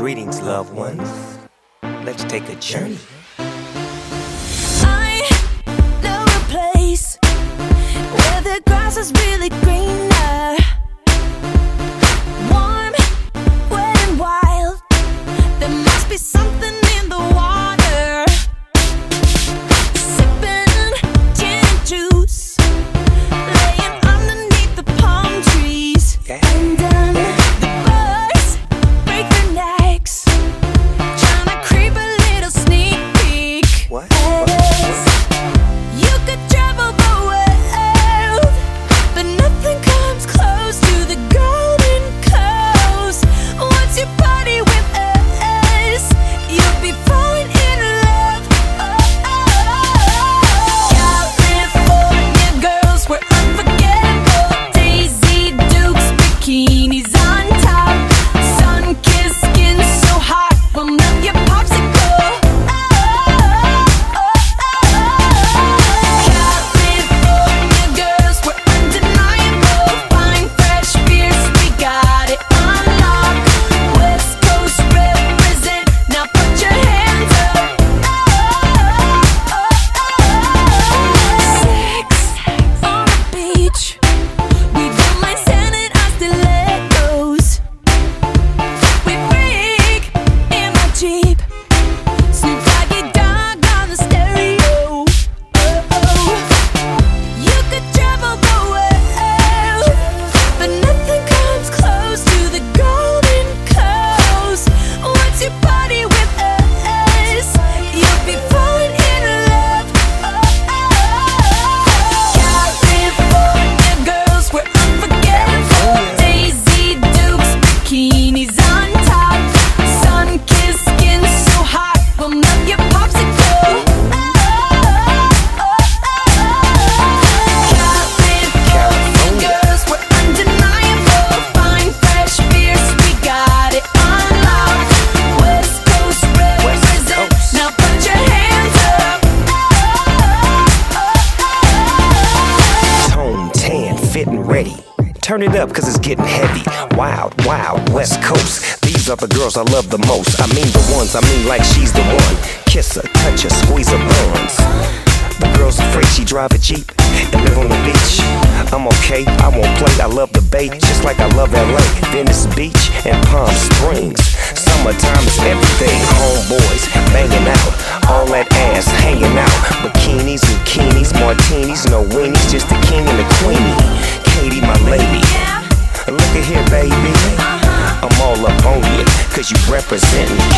Greetings, loved ones. Let's take a journey. I know a place where the grass is really greener. And ready. Turn it up cause it's getting heavy. Wild, wild, West Coast. These are the girls I love the most. I mean the ones, I mean like she's the one. Kiss her, touch her, squeeze her buns. The girl's afraid she drive a Jeep and live on the beach. I'm okay, I won't play, I love the bay, just like I love LA, Venice Beach, and Palm Springs. Summertime is everything, homeboys banging out, all that ass hanging out. Bikinis, zucchinis, martinis, no weenies, just the king and the queenie. Representing.